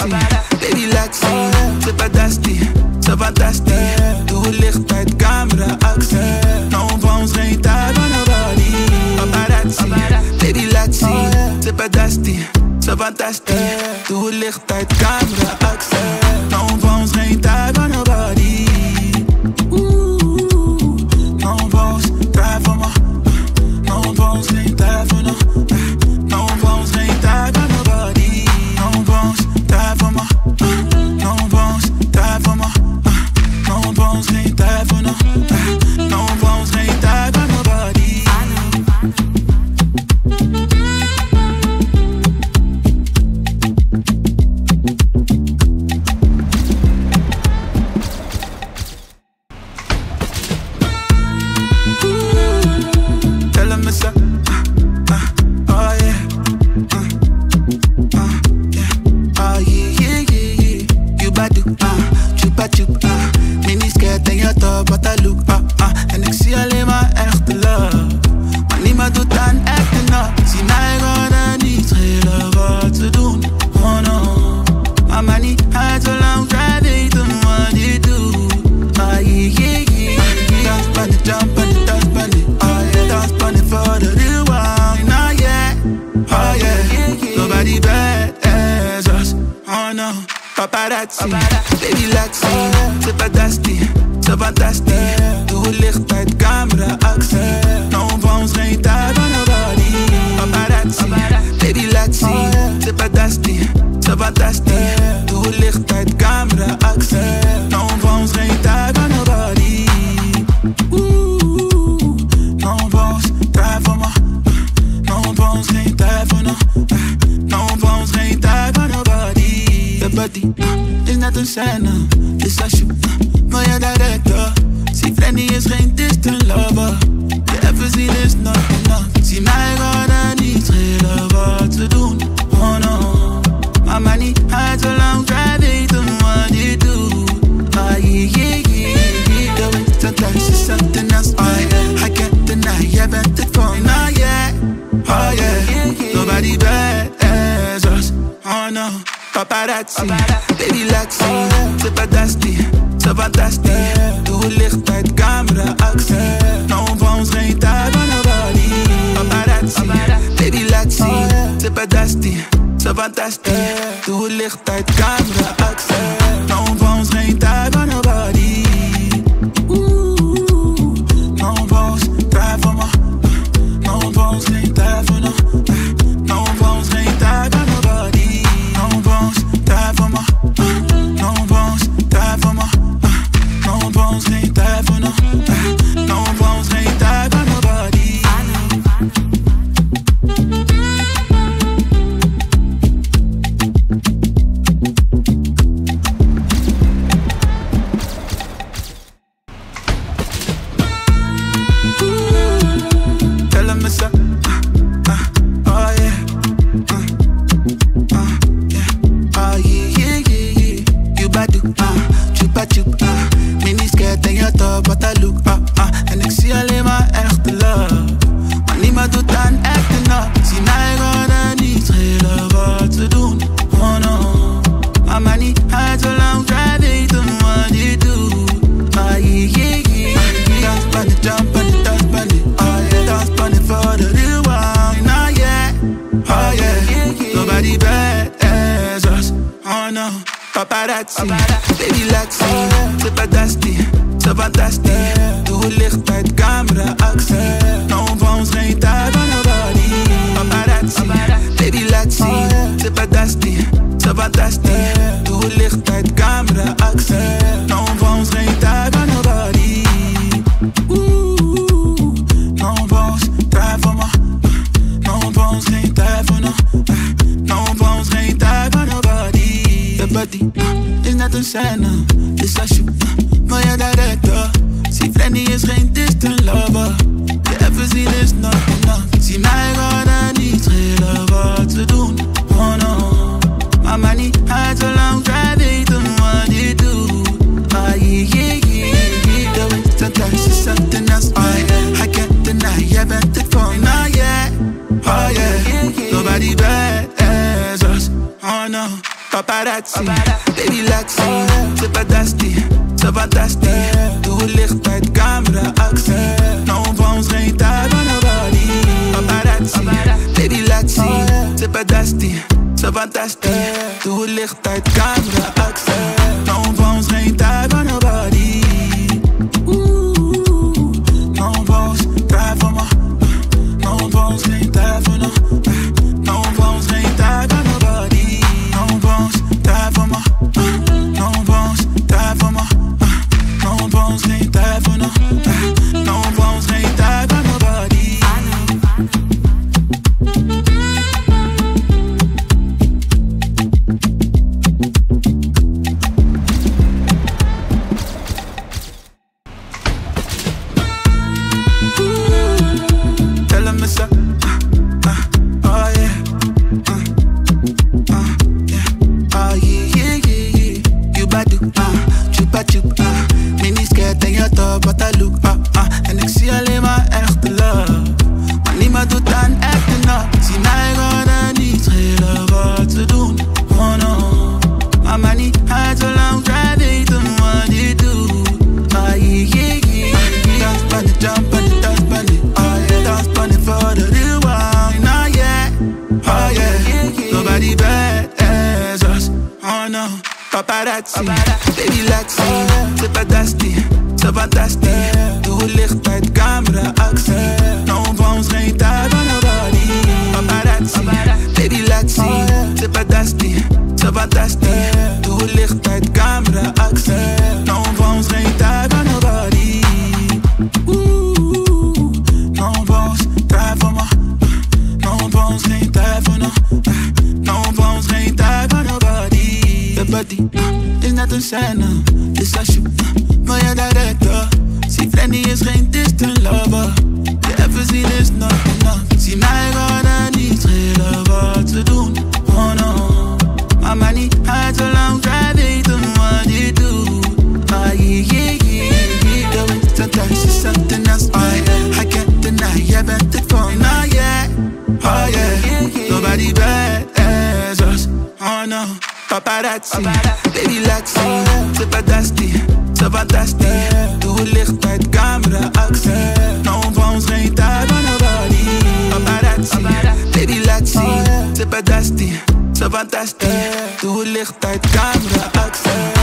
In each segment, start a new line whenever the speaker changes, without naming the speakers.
relaxie, lady oh. C'est pas dusty, oh, c'est pas dusty. Doe licht uit, camera actie Nou van ons geen tijd van een body Paparazzi, C'est pas dusty, c'est pas dusty. Doe licht uit, c'est fantastisch, c'est hebben testie Doe licht uit camera actie Nou van ons geen tijd van nobody Paparazzi, baby let's see Ze hebben testie, ze van testie Doe licht uit camera actie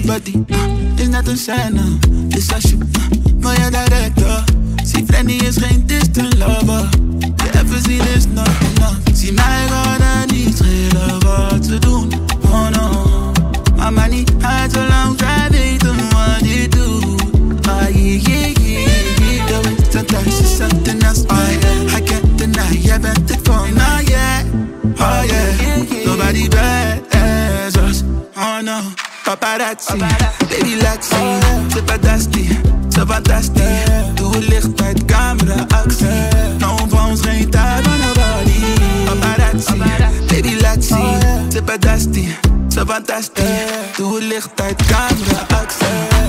je body. Is net een scène, dus als je mooie director. Zie Frennie is geen distant lover. Je even is nog enough. Zie mij worden niet schelen wat ze doen. Oh no, mama niet uit zo lang. Zij weten wat ik doe. Ah yeah yeah yeah. Je weet dat thuis is something else. Oh yeah, I can't deny. Jij bent het voor. Oh yeah, oh yeah. Nobody bad. paparazzi. Baby laxie, c'est pas dasti, ça va dasti. Toelicht uit camera actie. Nou, van ons geen tijd van nobody. Paparazzi, baby laxie, c'est pas dasti, ça va dasti. Toelicht uit camera actie.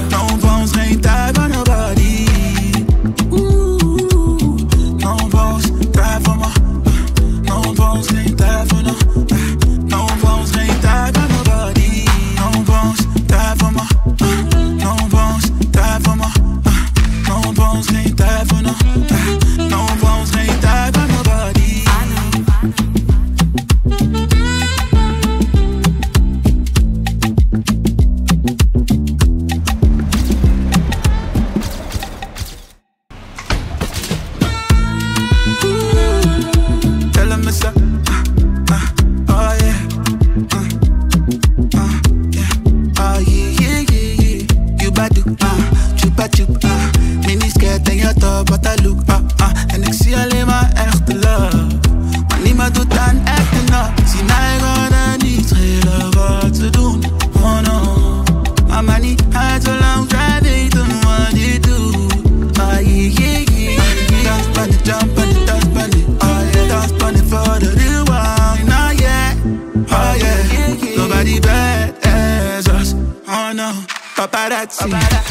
body bad as us. Oh no, paparazzi,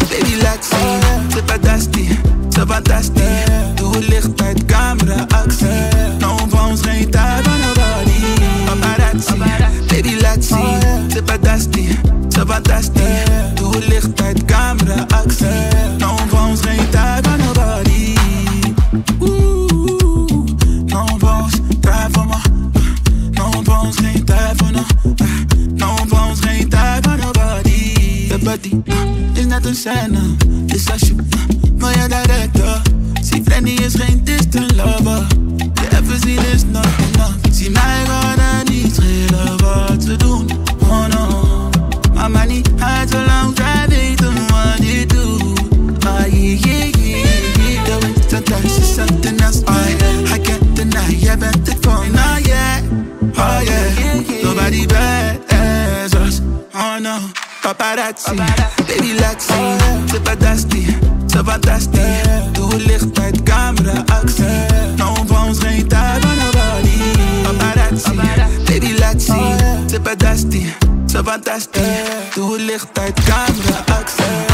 baby c'est pas dusty, c'est fantastique. Doe licht uit camera actie, nou van ons geen tijd van nobody. Paparazzi, baby c'est pas dusty, c'est fantastique. Doe licht uit camera actie, nou van ons geen body is net een scène. Dus als je mooie director, zie Freddy is geen distant lover. Je even zien is nog genoeg. Zie mij worden niet schelen wat ze doen. Oh no, mama niet uit zolang zij weten wat je doet. Ah yeah yeah yeah, de wind staat thuis is something else. Oh yeah, I can't deny, jij bent het voor mij. Oh yeah, oh yeah, nobody bad paparazzi, baby Lexi, c'est pas d'asti, ça va d'asti. Doe licht uit camera actie, nou van ons geen tijd aan nobody. Paparazzi, baby Lexi, c'est pas d'asti, ça va d'asti. Doe licht uit camera actie.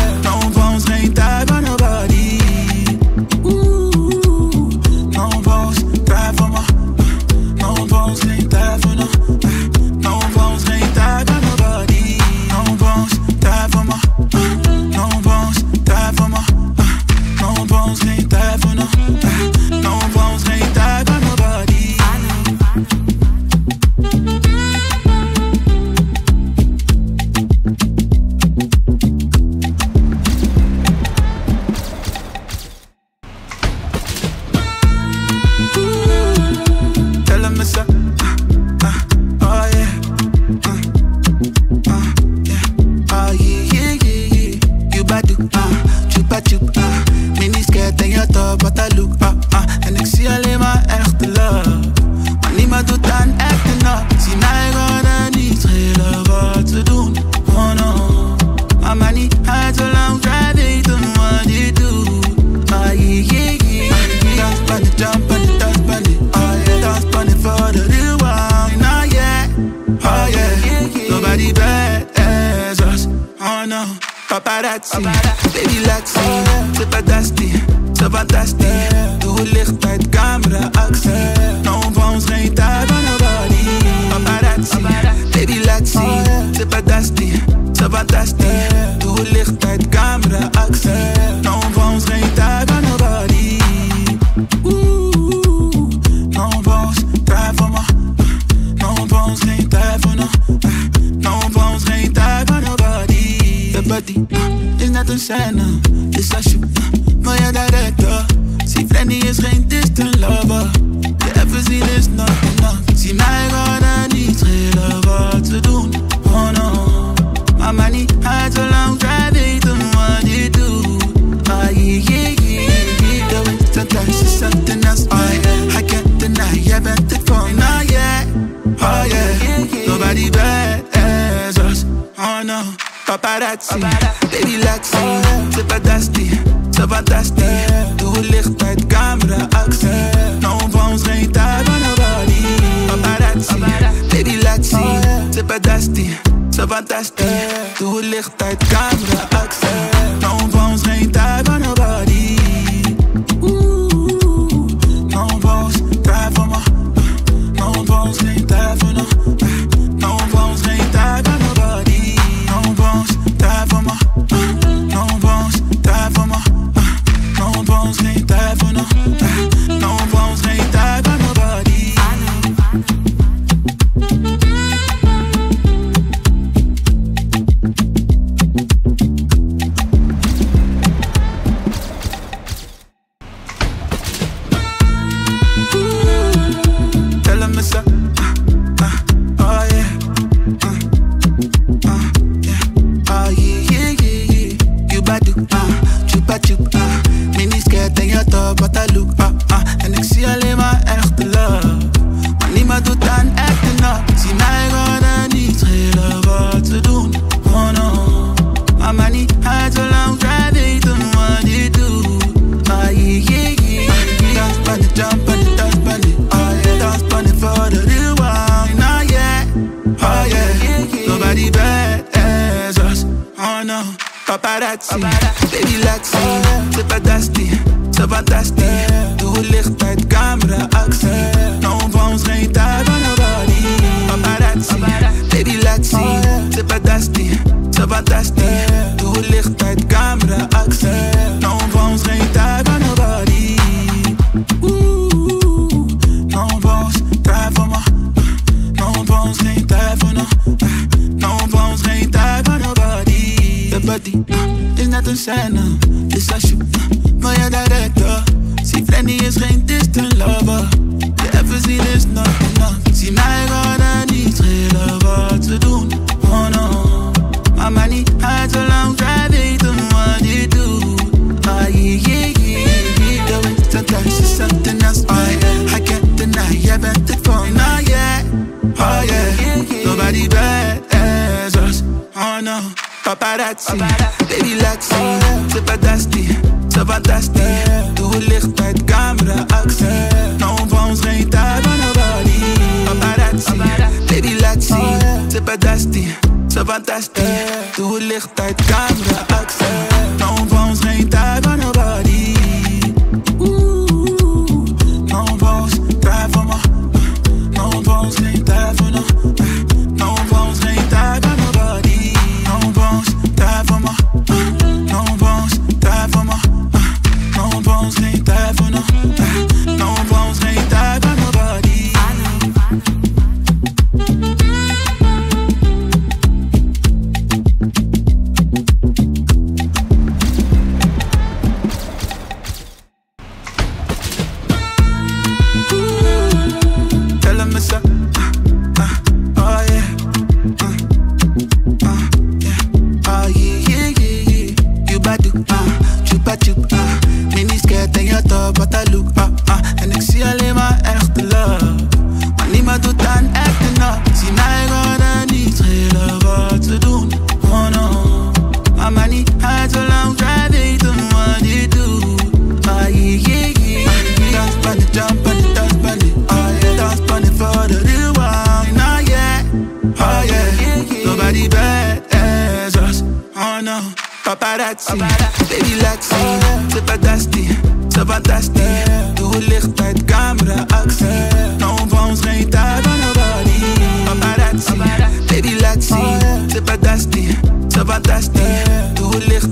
Paparazzi,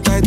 Doe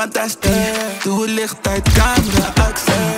fantastisch. Doe licht uit, camera.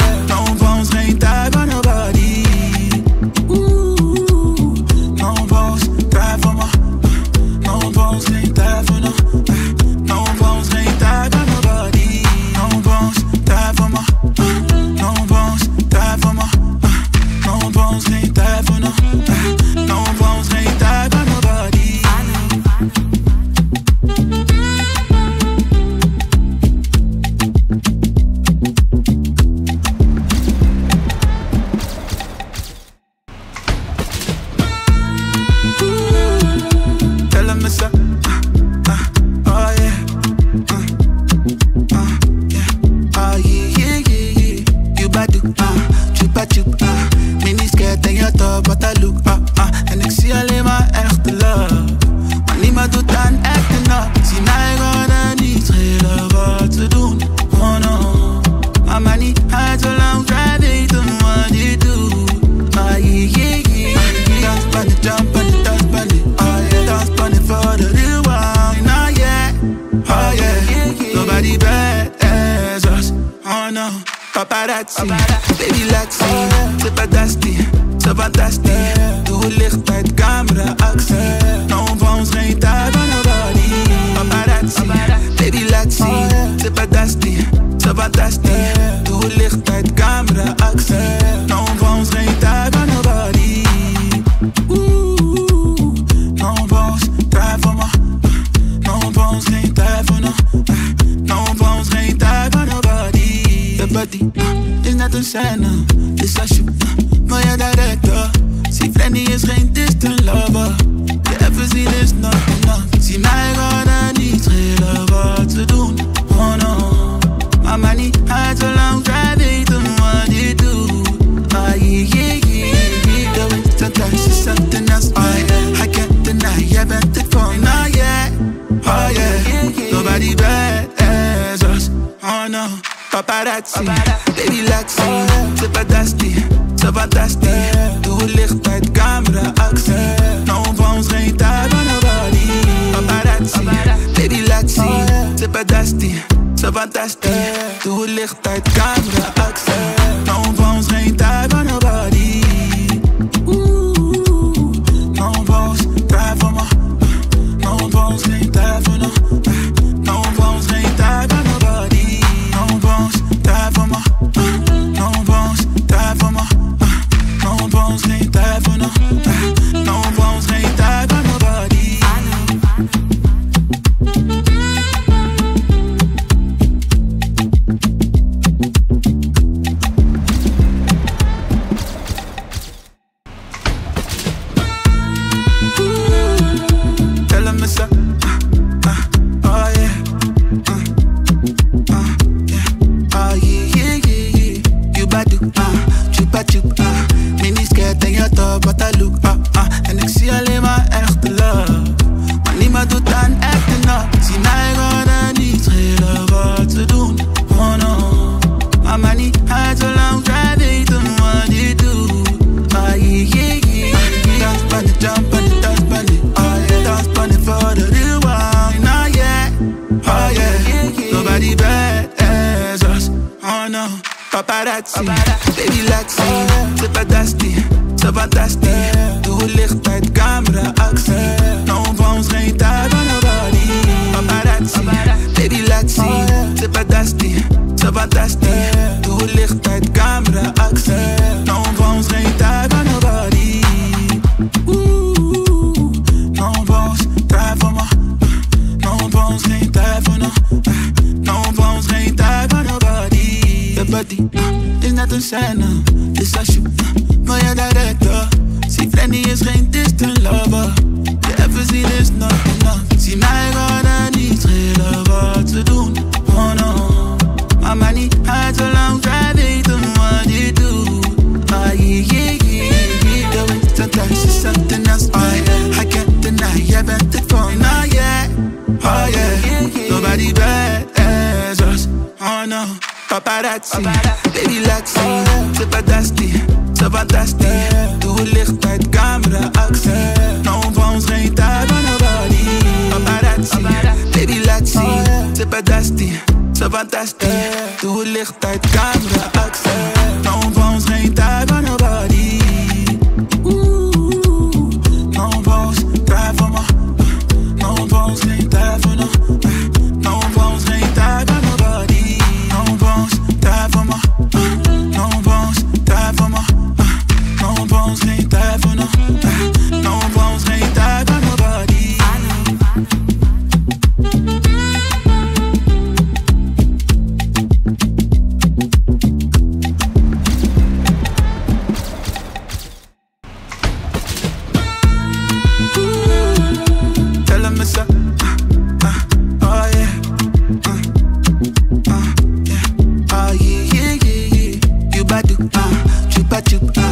Baby relaxing, c'est pas dusty, ça va dusty. Toelicht uit camera actie Nou van ons geen tijd aan Paparazzi, baby relaxing, c'est pas dusty, ça va dusty. body. Het is net een scène, dus als je mooie director. Zie Frennie is geen distant lover. Je even is not enough. Zie mij worden niet schelen wat ze doen. Oh no, mama drive uit zolang zij weten wat je doet. Maar je, The winter Sometimes is something else, oh yeah I can't deny, I've been het voor, oh yeah Oh yeah, nobody bad paparazzi. Baby Laxi, c'est pas d'asti, c'est fantastisch Doe licht uit camera actie Nou van ons geen tijd van nobody Paparazzi, baby Laxi, c'est pas d'asti, c'est fantastisch Doe licht uit camera actie tchoupa tchoupa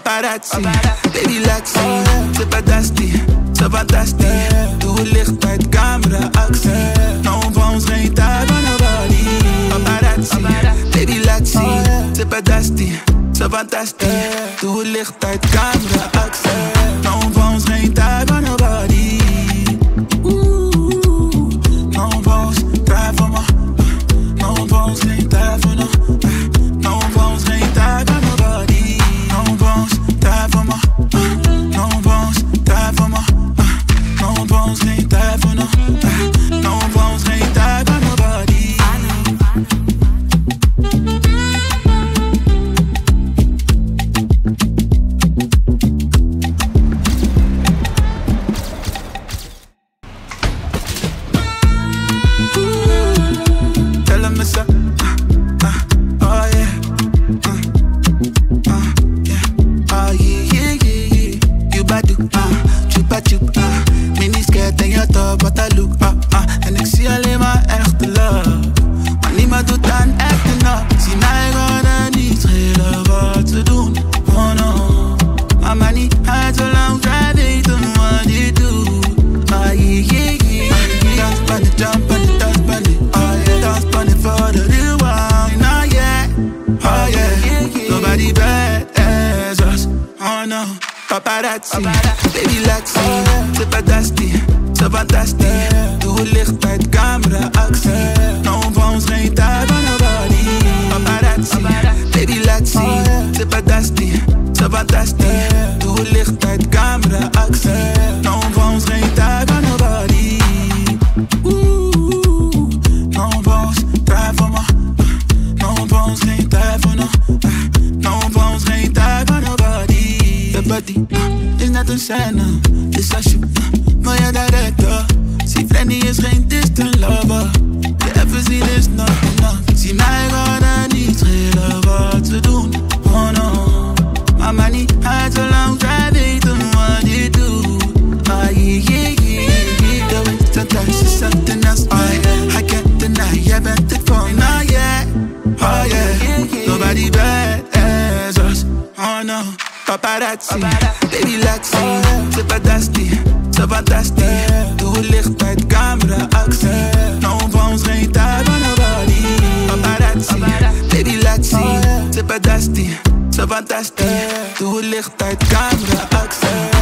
paparazzi. Ah baby Lexi, c'est pas dasti, ça va dasti Doe licht uit camera actie Nou ons geen tijd aan nobody Paparazzi, ah baby Lexi, c'est pas dasti, ça va dasti Doe ah bah. licht uit camera actie zijn. Dus als je mooie director. Frennie is geen distant lover. Je even zien is not enough. Zie mij worden niet schelen wat ze doen. Oh no. Mama niet uit zo lang, zij weten wat je doet. Ah yeah, yeah, yeah. De winter thuis is something else. I can't deny, jij bent het voor me. Oh yeah. Nobody better. paparazzi, baby laxi C'est pas dasti, ça va dasti Toelicht uit camera actie Nou van ons geen tijd van nobody Paparazzi, baby laxi C'est pas dasti, ça va dasti Toelicht uit camera actie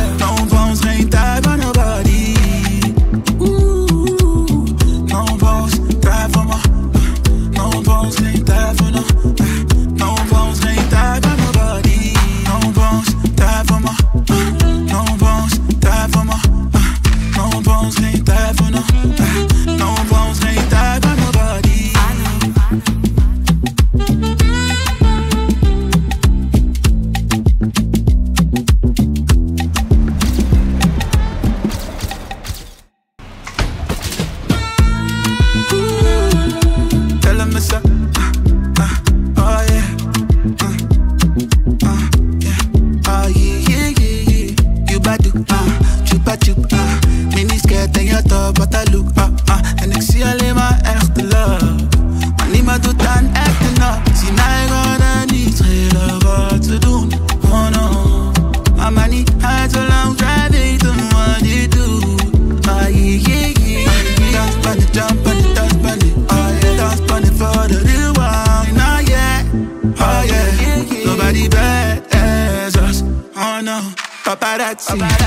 City.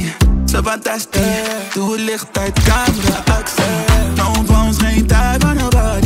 Zo ze fantastisch. Doe licht uit, camera, actie. Nou, ons geen tijd van nobody.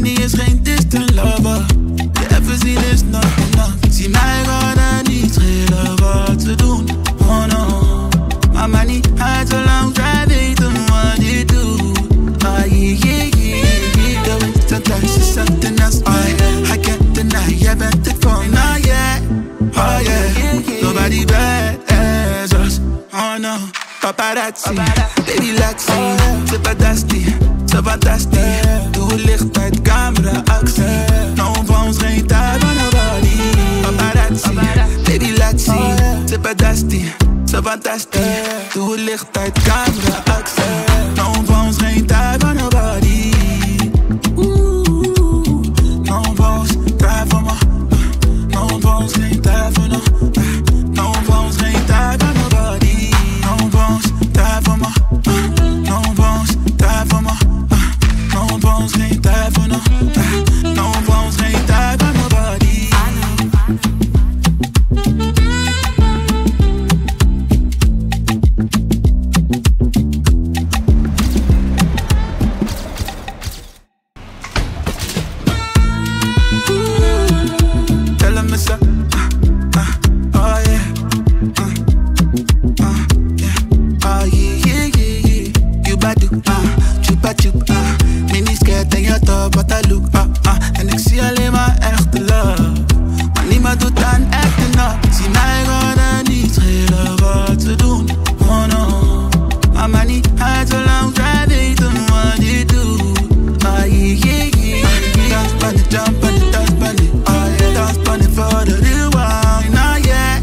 Frennie is geen distant lover. Je even zien is not enough. Zie mij er niet schelen wat ze doen. Oh no. Maar maar niet uit zo lang zij weten wat je doet. Ah yeah yeah yeah. De winter thuis is something else. Oh yeah. I can't deny. Jij bent het voor. Oh yeah. Oh yeah. Nobody as us. Oh no. Paparazzi, baby zien. Ze fantastisch, ze fantastisch. Fantastisch. Doe licht uit camera actie. Top, wat I look, uh, uh, en ik zie alleen maar echte love. Maar niemand doet aan acting up. Zie mij gewoon niet schelen wat ze doen, oh no. Maar maar niet uit zo lang zij weten wat je doet. Ah yeah, yeah, yeah, yeah. Dance it, jump it, dance it, oh yeah. Dance it for the real one, oh yeah.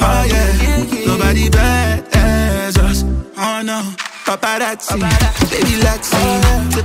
Oh yeah, nobody bad as us, oh no. Paparazzi, baby laat zien. Ze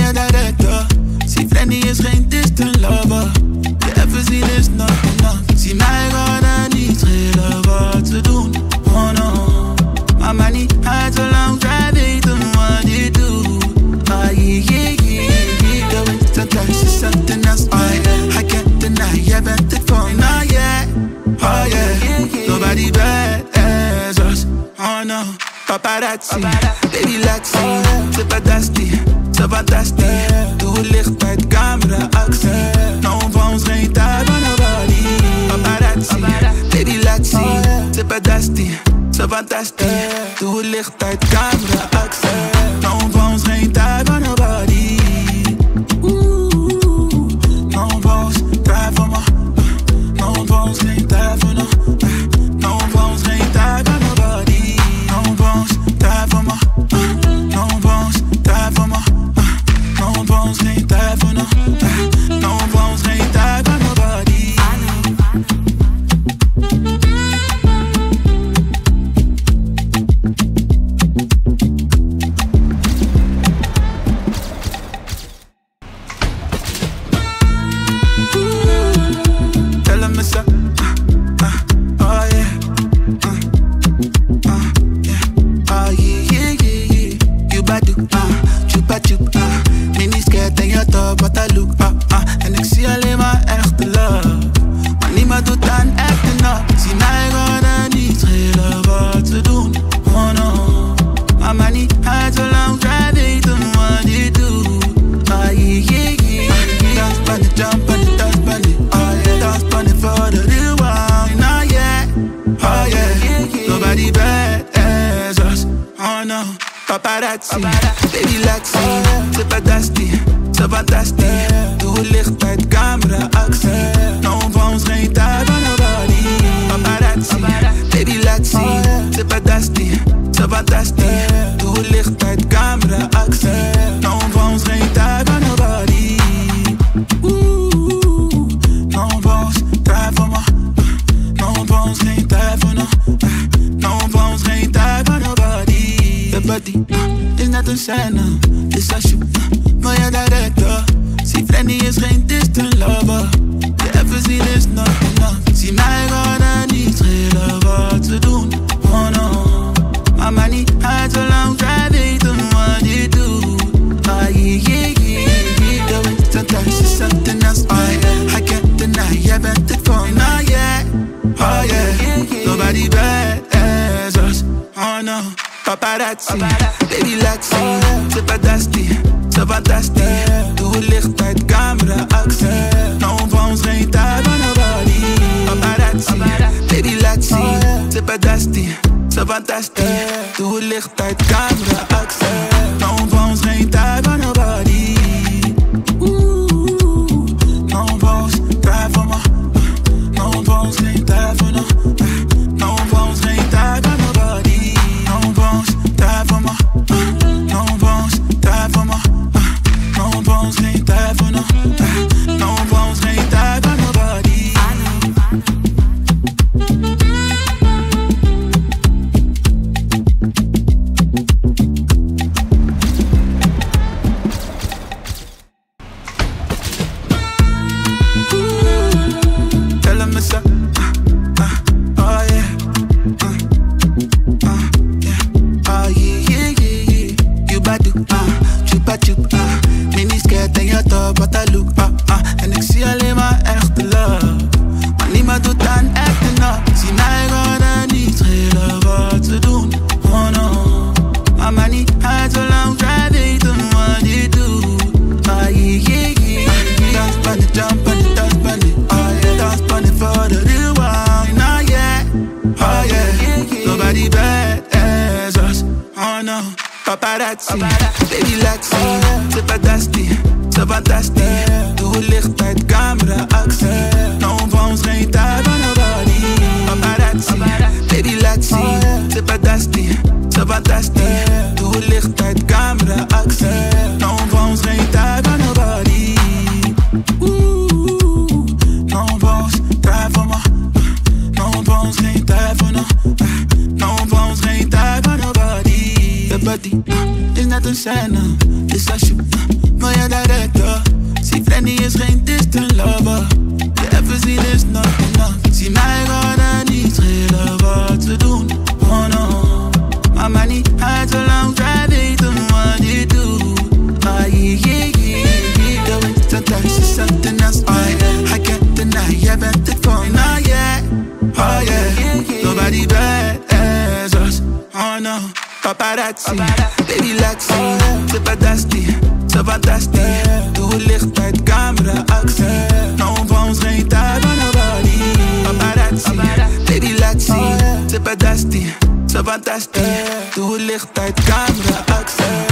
maar je director. Zie Frennie is geen distant lover. Je even zien is not enough. Zie mij er niet schelen wat ze doen. Oh no. Maar maar niet uit zo lang zij weten wat je doet. Yeah, yeah, yeah, yeah. De winter thuis is something else. Oh yeah. I can't deny. Jij bent het voor me. Oh yeah. Oh yeah. Nobody as us. Oh no. Paparazzi, baby laat zien. Ze fantastisch, ze fantastisch. Doe licht uit camera actie. No phones, geen tijd van nobody. Paparazzi, baby laat zien. Ze fantastisch, ze fantastisch. Doe licht uit camera actie. paparazzi. Baby relaxing, c'est pas d'asti, c'est fantastique Doe licht uit camera actie Nou van ons geen tijd van nobody Paparazzi, baby laat zien Ze badasti, ze fantastie Doe licht uit camera actie bones, geen tijd voor no No bones, nobody De body is net een scène Dus als je wil director Zie Frennie is geen distant lover The episode is not enough Zie mij worden niet schelen to ze doen Oh no Mama niet uit zo lang zij weten money ik doe Ah yeah yeah yeah Yo, sometimes is something else I, I can't deny, jij body bad. Oh no, paparazzi, baby laxi, c'est pas dusty, ça va dusty. Doe licht uit camera actie, Non, van ons geen nobody. Paparazzi, baby laxi, c'est pas dusty, ça va dusty. Doe licht uit camera actie.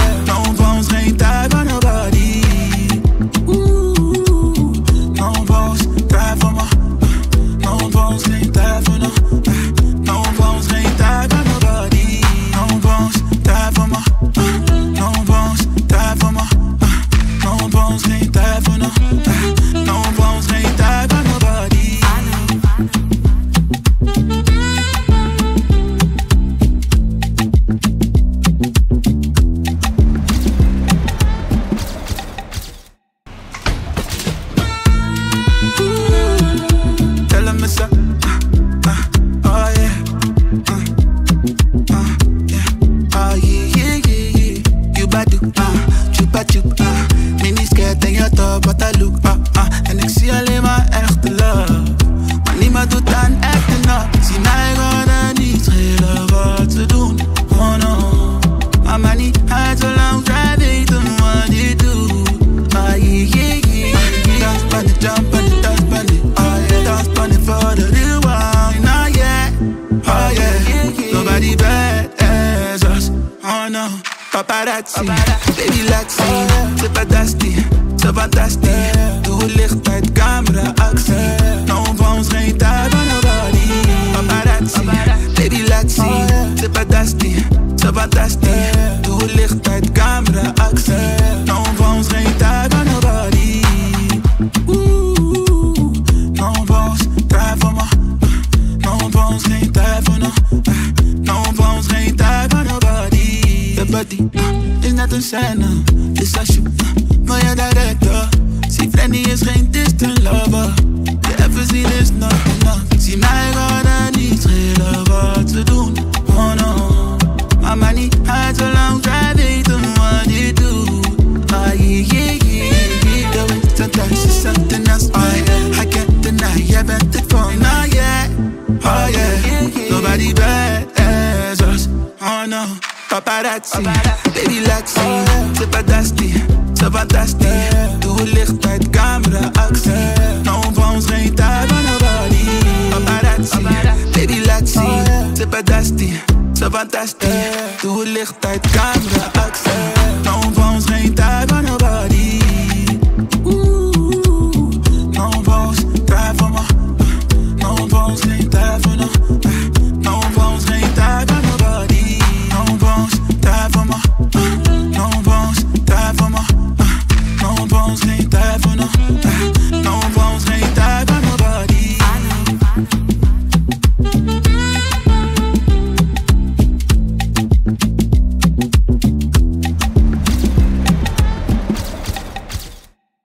Roxy, baby see.